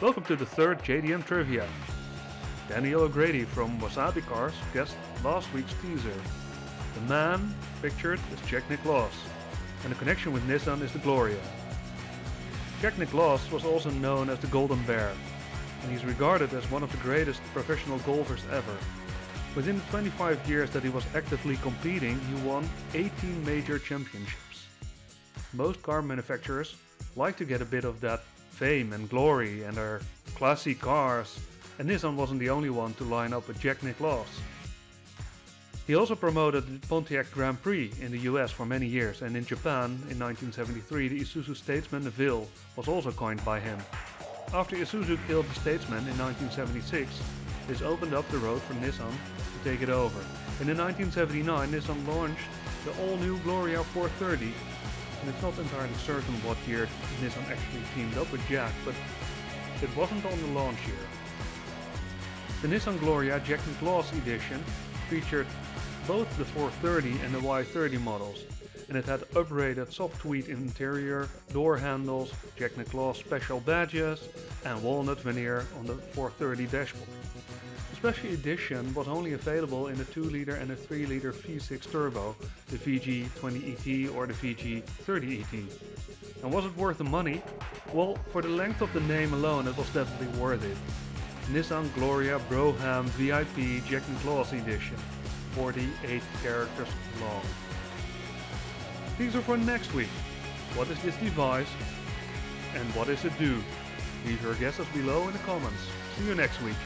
Welcome to the third JDM Trivia. Daniel O'Grady from Wasabi Cars guessed last week's teaser. The man pictured is Jack Nicklaus, and the connection with Nissan is the Gloria. Jack Nicklaus was also known as the Golden Bear, and he's regarded as one of the greatest professional golfers ever. Within the 25 years that he was actively competing, he won 18 major championships. Most car manufacturers like to get a bit of that fame and glory and their classy cars, and Nissan wasn't the only one to line up with Jack Nicklaus. He also promoted the Pontiac Grand Prix in the US for many years, and in Japan in 1973 the Isuzu Statesman Ville was also coined by him. After Isuzu killed the Statesman in 1976, this opened up the road for Nissan to take it over. And in 1979 Nissan launched the all-new Gloria 430 and it's not entirely certain what year Nissan actually teamed up with Jack, but it wasn't on the launch year. The Nissan Gloria Jack Nicklaus edition featured both the 430 and the Y30 models, and it had upgraded soft tweed interior, door handles, Jack Nicklaus special badges, and walnut veneer on the 430 dashboard. Special edition was only available in the 2 liter and a 3 liter V6 turbo, the VG20ET or the VG30ET. And was it worth the money? Well, for the length of the name alone it was definitely worth it. Nissan Gloria Brougham VIP Jack Nicklaus edition, 48 characters long. These are for next week. What is this device? And what does it do? Leave your guesses below in the comments. See you next week.